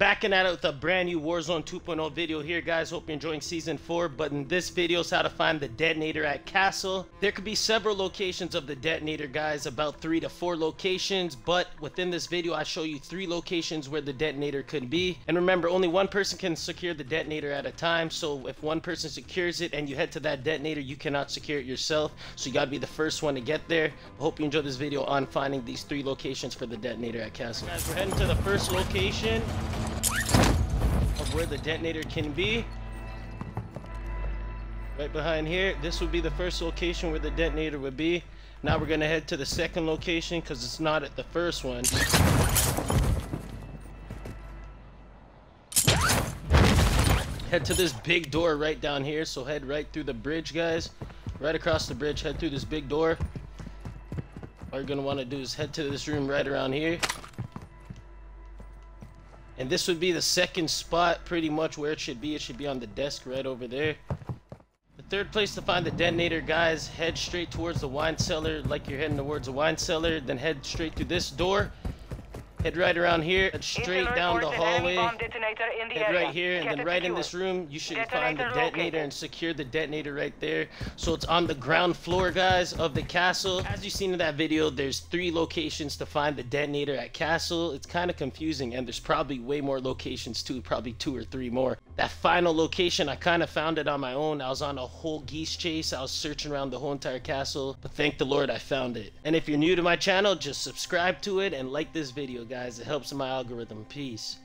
backing at it with a brand new Warzone 2.0 video here, guys. Hope you're enjoying Season 4, but in this video is how to find the detonator at Castle. There could be several locations of the detonator, guys, about three to four locations, but within this video, I show you three locations where the detonator could be. And remember, only one person can secure the detonator at a time, so if one person secures it and you head to that detonator, you cannot secure it yourself, so you gotta be the first one to get there. Hope you enjoyed this video on finding these three locations for the detonator at Castle. Guys, we're heading to the first location of where the detonator can be. Right behind here, this would be the first location where the detonator would be. Now we're gonna head to the second location because it's not at the first one. Head to this big door right down here, so head right through the bridge, guys. Right across the bridge, head through this big door. All you're gonna wanna do is head to this room right around here. And this would be the second spot pretty much where it should be. It should be on the desk right over there. The third place to find the detonator, guys, head straight towards the wine cellar like you're heading towards the wine cellar. Then head straight through this door. Head right around here, straight down the hallway. Head right here, and then right in this room, you should find the detonator and secure the detonator right there. So it's on the ground floor, guys, of the castle. As you've seen in that video, there's three locations to find the detonator at castle. It's kind of confusing, and there's probably way more locations too, probably two or three more. That final location, I kind of found it on my own. I was on a whole geese chase. I was searching around the whole entire castle, but thank the Lord I found it. And if you're new to my channel, just subscribe to it and like this video, guys. It helps my algorithm. Peace.